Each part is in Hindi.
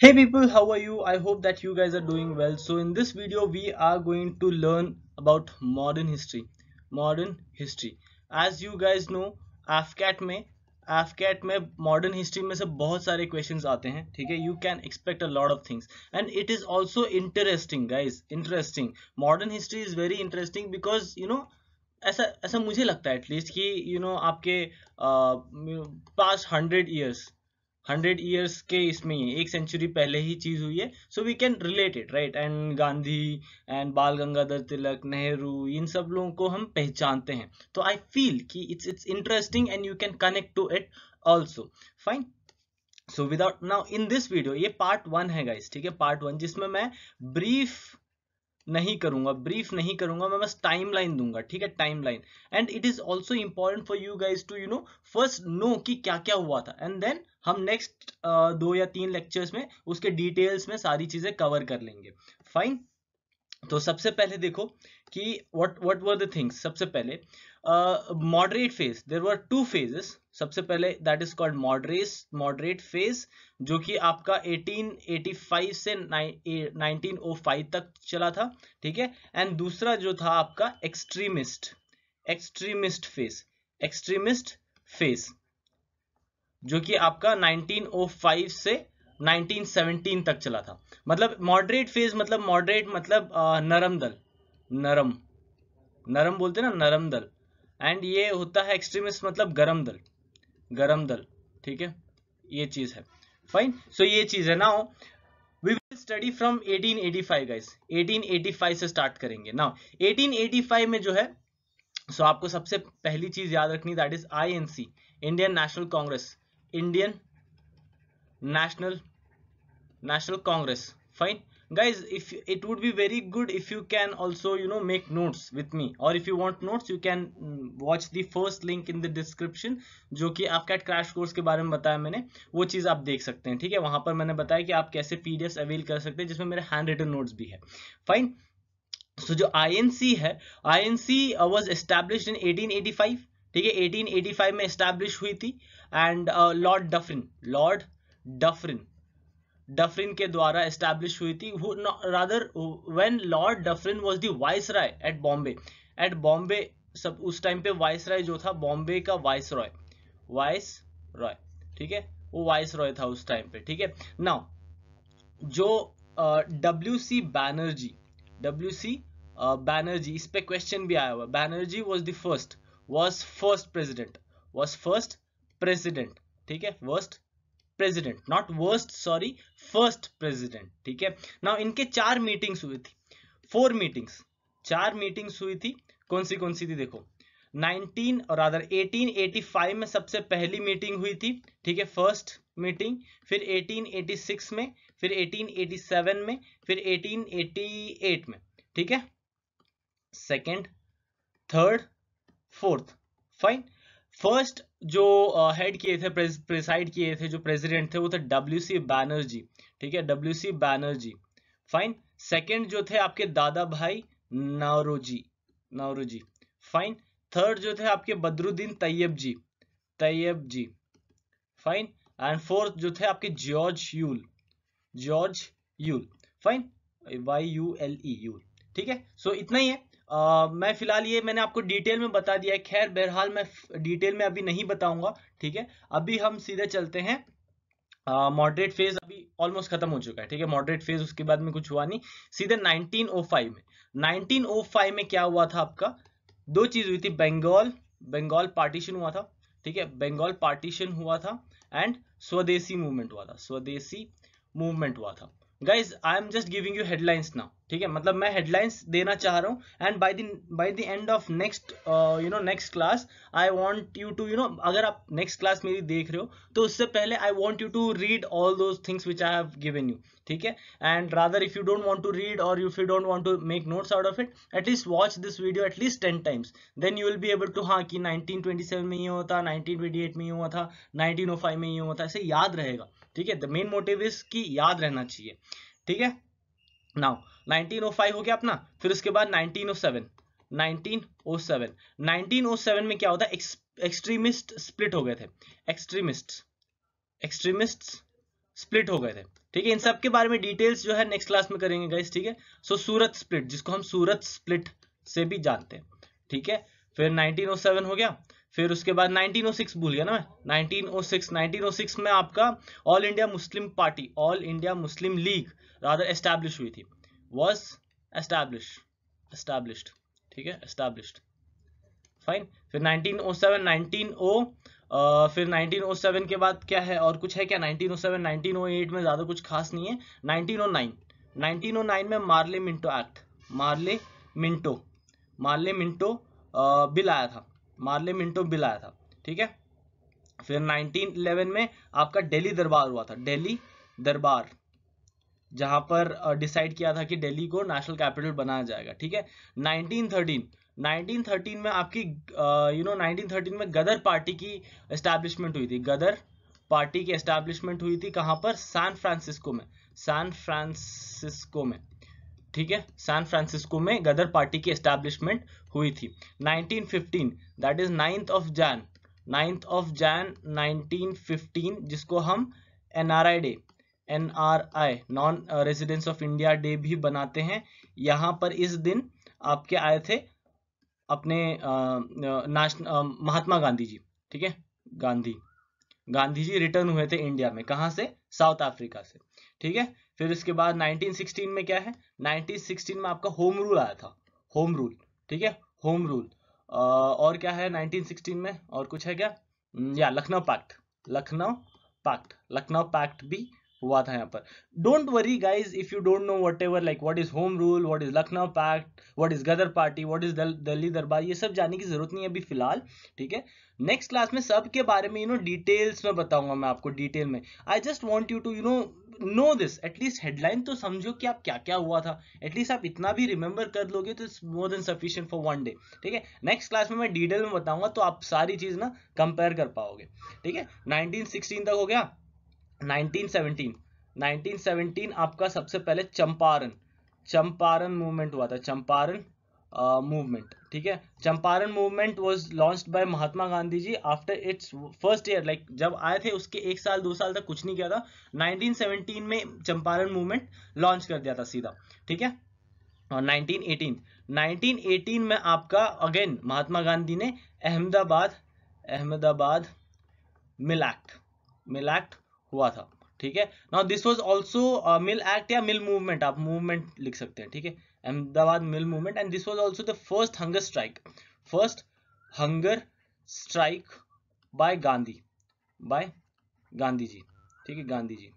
hey people how are you i hope that you guys are doing well so in this video we are going to learn about modern history modern history as you guys know afcat में afcat में modern history में से बहुत सारे questions आते हैं ठीक है you can expect a lot of things and it is also interesting guys interesting modern history is very interesting because you know ऐसा ऐसा मुझे लगता है एटलीस्ट कि यू you नो know, आपके पास हंड्रेड ईयर्स Hundred years के इसमें एक सेंचुरी पहले ही चीज़ हुई है so we can relate it right and Gandhi and Bal Gangadhar Tilak Nehru इन सब लोगों को हम पहचानते हैं। तो आई फील कि it's it's interesting and you can connect to it also fine so without now in this video ये पार्ट वन है गाइस ठीक है? पार्ट वन जिसमें मैं ब्रीफ नहीं करूँगा ब्रीफ नहीं करूँगा मैं बस टाइम लाइन दूँगा ठीक है time line and it is also important for you guys to you know first know कि क्या क्या हुआ था. एंड देन हम नेक्स्ट uh, दो या तीन लेक्चर्स में उसके डिटेल्स में सारी चीज़ें कवर कर लेंगे. फाइन तो सबसे पहले देखो कि what what were the things सबसे पहले moderate phase there were two phases सबसे पहले that is called moderate moderate phase जो कि आपका 1885 से 1905 तक चला था, ठीक है? एंड दूसरा जो था आपका extremist extremist phase extremist phase जो कि आपका 1905 से 1917 तक चला था। मतलब मॉडरेट फ़ेज़ मतलब मॉडरेट मतलब नरम दल। नरम। नरम बोलते ना नरम दल। एंड ये होता है एक्सट्रीमिस्ट मतलब गरम दल। गरम दल। ठीक है? ये चीज़ है। फाइन सो so, ये चीज़ है now we. Will study from 1885 guys 1885 से स्टार्ट करेंगे। नाउ 1885 में जो है सो so आपको सबसे पहली चीज़ याद रखनी that is INC Indian National Congress Indian National National Congress fine guys if it would be very good if you can also you know make notes with me. Or if you want notes you can mm, watch the first link in the description जो कि आपका क्रैश कोर्स के बारे में बताया मैंने वो चीज़ आप देख सकते हैं ठीक है? वहाँ पर मैंने बताया कि आप कैसे पीडीएफ अवेल कर सकते हैं जिसमें मेरे हैंड रिटन नोट्स भी है। फाइन सो so, जो आईएनसी है आईएनसी वाज एस्टैब्लिश्ड इन 1885 ठीक है? 1885 में एस्टैब्लिश हुई थी and Lord Dufferin Lord Dufferin. Dufferin के द्वारा एस्टैब्लिश हुई थी। Rather when Lord Dufferin was the viceroy at Bombay at Bombay सब, उस टाइम पे वाइस राय जो था बॉम्बे का वाइस रॉय वाइस रॉय ठीक है? वो वाइस रॉय था उस टाइम पे, ठीक है? नाउ जो W C Banerjee W C Banerjee इस पे क्वेश्चन भी आया हुआ। Banerjee was the first was first president was first president ठीक है? First president not worst sorry first president ठीक है? ना इनके चार मीटिंग्स हुई थी। फोर मीटिंग्स चार मीटिंग्स हुई थी। कौन सी कौन सी थी? देखो। 19 और अदर 1885 में सबसे पहली मीटिंग हुई थी, ठीक है? फ़र्स्ट मीटिंग फिर 1886 में, फिर 1887 में, फिर 1888 में, ठीक है? Second third fourth fine first जो हेड किए थे प्रिसाइड किए थे जो प्रेसिडेंट थे वो थे डब्ल्यू सी बैनर्जी ठीक है? W C Banerjee fine second जो थे आपके दादा भाई नौरोजी नौरोजी फाइन थर्ड जो थे आपके Badruddin Tyab ji Tyab ji fine and fourth जो थे आपके George Yule George Yule fine Y U L E Yule ठीक है? सो so, इतना ही है। Uh, मैं फ़िलहाल ये मैंने आपको डिटेल में बता दिया है। खैर बहरहाल मैं डिटेल में अभी नहीं बताऊँगा ठीक है? अभी हम सीधे चलते हैं। मॉडरेट फ़ेज़ अभी ऑलमोस्ट खत्म हो चुका है ठीक है? मॉडरेट फ़ेज़ उसके बाद में कुछ हुआ नहीं। सीधे 1905 में। 1905 में क्या हुआ था आपका? दो चीज़ हुई थी बंगाल बंगाल पार्टीशन हुआ था ठीक है? बंगाल पार्टीशन हुआ था एंड स्वदेशी मूवमेंट हुआ था स्वदेशी मूवमेंट हुआ था। Guys I am just giving you headlines now ठीक है? मतलब मैं हेडलाइंस देना चाह रहा हूँ। And by the by the end of next you know next class I want you to you know अगर आप नेक्स्ट क्लास मेरी देख रहे हो तो उससे पहले I want you to read all those things which I have given you ठीक है? And rather if you don't want to read और if you don't want to make notes out of it at least watch this video at least ten times then you will be able to हाँ कि 1927 में ये हुआ था 1928 में ये हुआ था 1905 में ये हुआ था, ऐसे याद रहेगा। ठीक है? द मेन मोटिव इज़ की याद रहना चाहिए। ठीक है? नाउ 1905 हो गया अपना, फिर उसके बाद 1907 1907 1907 में क्या होता है? एक्सट्रीमिस्ट स्प्लिट हो गए थे। एक्सट्रीमिस्ट एक्सट्रीमिस्ट स्प्लिट हो गए थे। ठीक है? इन सब के बारे में डिटेल्स जो है नेक्स्ट क्लास में करेंगे गाइस ठीक है? सो सूरत स्प्लिट जिसको हम सूरत स्प्लिट से भी जानते हैं। ठीक है? फिर 1907 हो गया। फिर उसके बाद 1906 भूल गया ना मैं? 1906 1906 में आपका All India Muslim party All India Muslim League rather establish हुई थी। वॉज़ एस्टैब्लिश एस्टैब्लिश्ड ठीक है? एस्टैब्लिश्ड फाइन फिर 1907 19 फिर 1907 के बाद क्या है और कुछ है क्या? 1907 1908 में ज़्यादा कुछ खास नहीं है। 1909 1909 में Morley Minto Act Morley Minto Morley Minto bill आया था। मार्ले मिंटो बिल आया था, ठीक है? फिर 1911 में आपका दिल्ली दरबार हुआ था दिल्ली दरबार, जहाँ पर डिसाइड किया था कि दिल्ली को नेशनल कैपिटल बनाया जाएगा, ठीक है? 1913 1913 में आपकी यू नो 1913 में गदर पार्टी की एस्टैब्लिशमेंट हुई थी, गदर पार्टी की एस्टैब्लिशमेंट हुई थी कहाँ पर? सैन फ्रांसिस्को में, सैन फ्रांसिस्को में। ठीक है? सैन फ्रांसिस्को में गदर पार्टी की एस्टैब्लिशमेंट हुई थी। 1915 that is ninth of Jan ninth of Jan 1915 जिसको हम NRI day NRI non residence of India day भी बनाते हैं। यहाँ पर इस दिन आपके आए थे अपने महात्मा गांधी जी, ठीक है? गांधी गांधी जी रिटर्न हुए थे इंडिया में। कहा से? साउथ अफ्रीका से, ठीक है? फिर इसके बाद 1916 में क्या है? 1916 में आपका होम रूल आया था। होम रूल ठीक है? होम रूल और क्या है 1916 में? और कुछ है क्या? या Lucknow pact Lucknow pact Lucknow pact भी हुआ था यहाँ पर। Don't worry guys if you don't know whatever like what is home rule what is Lucknow pact what is Ghadar party what is Delhi Durbar ये सब जानने की ज़रूरत नहीं है अभी फ़िलहाल, ठीक है? नेक्स्ट क्लास में सब के बारे में यू नो डिटेल्स में बताऊँगा मैं आपको डिटेल में। I just want you to you know know this at least headline तो समझो कि आप क्या क्या हुआ था। एटलीस्ट आप इतना भी रिमेंबर कर लोगे तो it's more than sufficient for one day ठीक है? नेक्स्ट क्लास में मैं डिटेल में बताऊँगा तो आप सारी चीज़ ना कंपेयर कर पाओगे, ठीक है? 1916 तक हो गया। 1917 1917 आपका सबसे पहले चंपारण। चंपारण मूवमेंट हुआ था। चंपारण मूवमेंट ठीक है? Champaran movement was launched by Mahatma Gandhi ji after its first year like जब आए थे उसके एक साल, दो साल तक कुछ नहीं किया था। 1917 में चंपारण मूवमेंट लॉन्च कर दिया था सीधा, ठीक है? और 1918 1918 में आपका अगेन महात्मा गांधी ने Ahmedabad Ahmedabad mill act mill act हुआ था ठीक है? Now this was also mill act या मिल मूवमेंट आप मूवमेंट लिख सकते हैं ठीक है? Ahmedabad mill movement and this was also the first hunger strike first hunger strike by Gandhi by Gandhi ji ठीक है? गांधी जी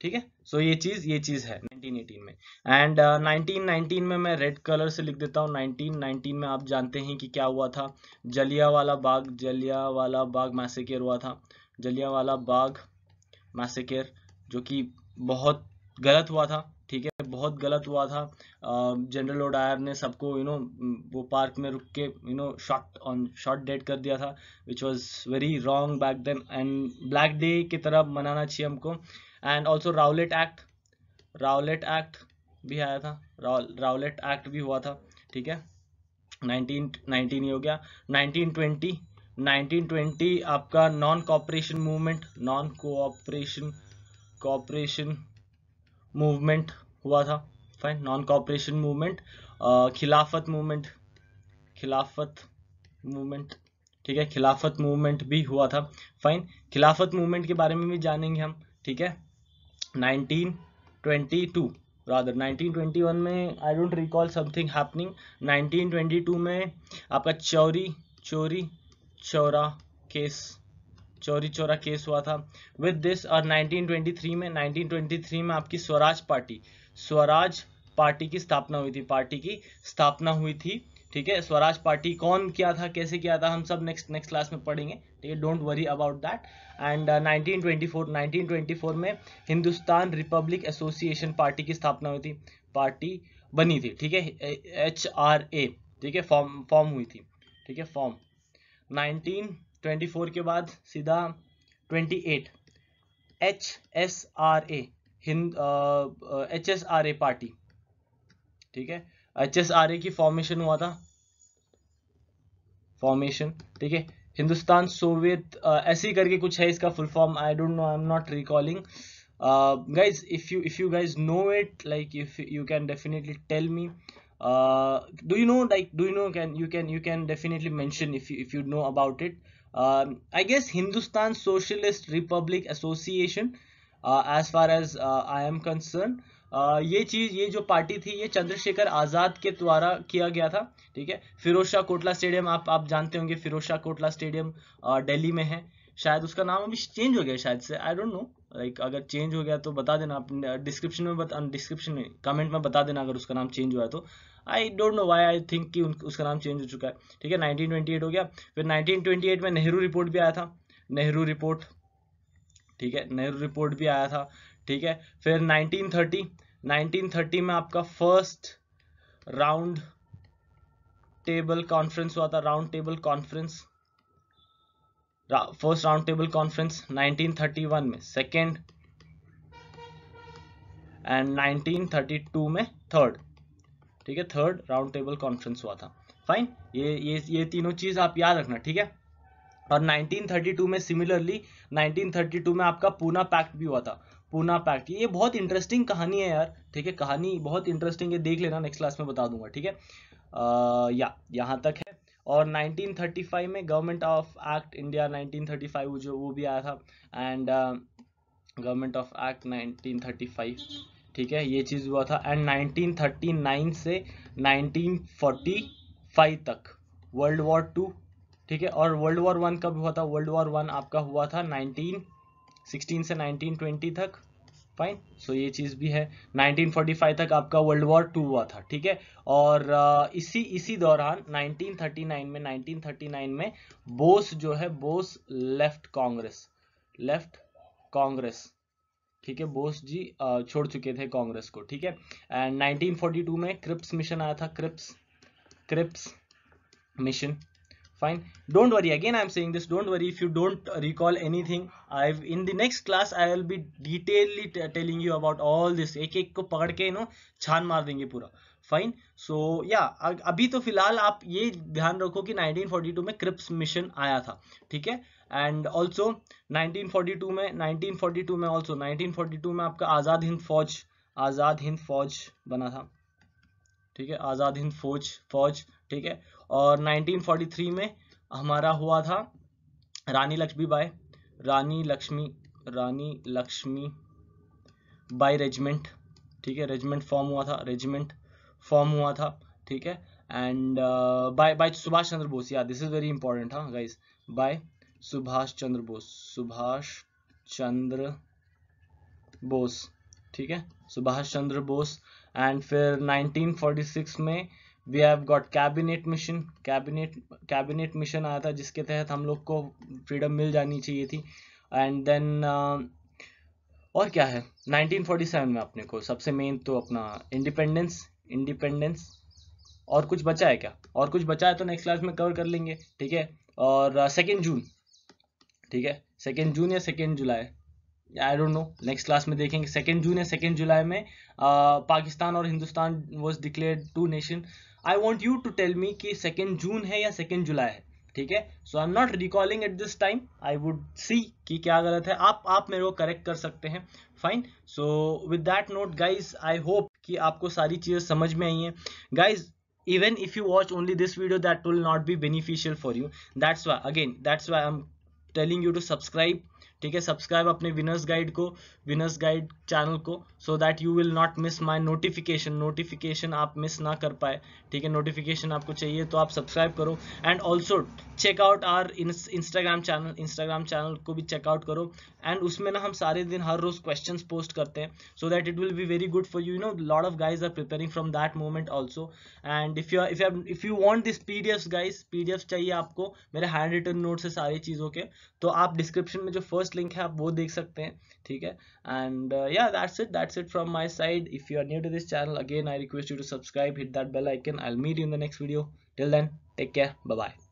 ठीक है? सो ये चीज़ ये चीज़ है 1918 में। एंड uh, 1919 में मैं रेड कलर से लिख देता हूँ। 1919 में आप जानते हैं कि क्या हुआ था? जलिया वाला बाग जलिया वाला बाग मैसेकेर हुआ था। जलिया वाला बाग मैसेकेर, जो कि बहुत गलत हुआ था, ठीक है? बहुत गलत हुआ था। जनरल ओडायर ने सबको यू नो वो पार्क में रुक के you know shot on shot dead कर दिया था which was very wrong back then and black day की तरह मनाना चाहिए हमको। And also Rowlatt act Rowlatt act भी आया था राउलेट एक्ट भी हुआ था, ठीक है? नाइनटीन 1919 ये हो गया। 1920 1920 आपका non cooperation movement non cooperation cooperation movement हुआ था। Fine non cooperation movement Khilafat movement Khilafat movement ठीक है, खिलाफत मूवमेंट भी हुआ था। फाइन खिलाफत मूवमेंट के बारे में भी जानेंगे हम, ठीक है। 1922 रादर 1921 में I don't recall something happening 1922 में आपका चौरी, चोरी चौरा केस, चोरी चोरा केस हुआ था। विद दिस और 1923 में 1923 में आपकी स्वराज पार्टी स्वराज पार्टी की स्थापना हुई थी, पार्टी की स्थापना हुई थी, ठीक है? स्वराज पार्टी कौन किया था, कैसे किया था, हम सब नेक्स्ट नेक्स्ट क्लास में पढ़ेंगे, ठीक है? Don't worry about that and 1924 1924 में हिंदुस्तान रिपब्लिक एसोसिएशन पार्टी की स्थापना हुई थी, पार्टी बनी थी, ठीक है? एच आर ए ठीक है? फॉर्म फॉर्म हुई थी, ठीक है? फॉर्म। 1924 के बाद सीधा 28 H S R A Hind H S R A party ठीक है? एच एस आर ए की फॉर्मेशन हुआ था। फॉर्मेशन ठीक है? हिंदुस्तान, सोवियत ऐसे करके कुछ है इसका full form I don't know I am not recalling guys, if you if you guys know it, like, if you can definitely tell me uh, do you know like do you know can you can you can definitely mention if you if you know about it um, I guess Hindustan Socialist Republic Association uh, as far as uh, I am concerned Uh, ये चीज़ ये जो पार्टी थी ये चंद्रशेखर आज़ाद के द्वारा किया गया था ठीक है फिरोज शाह कोटला स्टेडियम आप आप जानते होंगे फिरोज शाह कोटला स्टेडियम दिल्ली में है शायद उसका नाम अभी चेंज हो गया शायद से आई डोंट नो लाइक अगर चेंज हो गया तो बता देना, आप डिस्क्रिप्शन में बता डिस्क्रिप्शन में कमेंट में बता देना अगर उसका नाम चेंज हुआ है तो। I don't know why I think कि उसका नाम चेंज हो चुका है। ठीक है 1928 हो गया। फिर 1928 में नेहरू रिपोर्ट भी आया था। नेहरू रिपोर्ट ठीक है, नेहरू रिपोर्ट भी आया था। ठीक है, फिर 1930 1930 में आपका फ़र्स्ट राउंड टेबल कॉन्फ्रेंस हुआ था। Round table conference first round table conference 1931 में सेकेंड एंड 1932 में थर्ड ठीक है थर्ड राउंड टेबल कॉन्फ्रेंस हुआ था। फाइन ये ये ये तीनों चीज़ आप याद रखना, ठीक है? और 1932 में सिमिलरली 1932 में आपका पूना पैक्ट भी हुआ था। पूना पैक्ट ये बहुत इंटरेस्टिंग कहानी है यार, ठीक है? कहानी बहुत इंटरेस्टिंग है, देख लेना नेक्स्ट क्लास में बता दूँगा, ठीक है? या, यहाँ तक है। और 1935 में गवर्नमेंट ऑफ़ एक्ट इंडिया 1935 जो वो भी आया था एंड गवर्नमेंट ऑफ़ एक्ट 1935 ठीक है, ये चीज़ हुआ था एंड 1939 से 1945 तक वर्ल्ड वॉर टू ठीक है, और वर्ल्ड वॉर वन कब हुआ था वर्ल्ड वॉर वन आपका हुआ था 1916 से 1920 तक फाइन सो ये चीज़ भी है। 1945 तक आपका वर्ल्ड वॉर टू हुआ था, ठीक है? और इसी इसी दौरान 1939 में 1939 में बोस जो है, Bose left Congress left Congress ठीक है? बोस जी छोड़ चुके थे कांग्रेस को, ठीक है? एंड 1942 में क्रिप्स मिशन आया था Cripps Cripps mission fine don't worry again i'm saying this don't worry if you don't recall anything i've in the next class i will be detailedly telling you about all this एक एक को पकड़ के नो छान मार देंगे पूरा फाइन सो या अभी तो फ़िलहाल आप ये ध्यान रखो कि 1942 में क्रिप्स मिशन आया था ठीक है एंड ऑल्सो 1942 में 1942 में ऑल्सो 1942 में आपका आज़ाद हिंद फौज आज़ाद हिंद फौज बना था ठीक है आज़ाद हिंद फौज फौज ठीक है? और 1943 में हमारा हुआ था रानी लक्ष्मी बाई, रानी लक्ष्मी रानी लक्ष्मी बाई रेजिमेंट, ठीक है? रेजिमेंट फॉर्म हुआ था, रेजिमेंट फॉर्म हुआ था, ठीक है? And by by Subhash Chandra Bose या दिस इज़ वेरी इंपॉर्टेंट हाँ गाइस बाय सुभाष चंद्र बोस, सुभाष चंद्र बोस, ठीक है? सुभाष चंद्र बोस एंड फिर 1946 में we have got cabinet mission cabinet cabinet mission आया था जिसके तहत हम लोग को फ्रीडम मिल जानी चाहिए थी। एंड देन uh, और क्या है? 1947 में अपने को सबसे मेन तो अपना इंडिपेंडेंस इंडिपेंडेंस और कुछ बचा है क्या? और कुछ बचा है तो नेक्स्ट क्लास में कवर कर लेंगे ठीक है? और सेकेंड uh, जून ठीक है? सेकेंड जून या second July I don't know next class में देखेंगे। सेकेंड जून या सेकेंड जुलाई में uh, पाकिस्तान और Hindustan was declare to nation I want you to tell me कि सेकेंड जून है या सेकेंड जुलाई है, ठीक है? So I am not recalling at this time I would see कि क्या गलत है। आप आप मेरे को करेक्ट कर सकते हैं। Fine so with that note guys I hope कि आपको सारी चीज़ें समझ में आई हैं। Guys even if you watch only this video, that will not be beneficial for you. That's why, again, that's why i'm telling you to subscribe ठीक है सब्सक्राइब अपने विनर्स गाइड को विनर्स गाइड चैनल को so that you will not miss my notification notification आप मिस ना कर पाए, ठीक है नोटिफिकेशन आपको चाहिए तो आप सब्सक्राइब करो. And also check out our Instagram channel Instagram channel को भी चेकआउट करो। एंड उसमें ना हम सारे दिन हर रोज क्वेश्चन पोस्ट करते हैं so that it will be very good for you you know lot of guys are preparing from that moment also and if you if you if you want this P D F guys P D F चाहिए आपको मेरे हैंड रिटर्न नोट से सारी चीज़ों के तो आप डिस्क्रिप्शन में जो फ़र्स्ट लिंक है आप वो देख सकते हैं, ठीक है? एंड या that's it that's it from my side if you are new to this channel again I request you to subscribe hit that bell icon I meet in the next video till then take care bye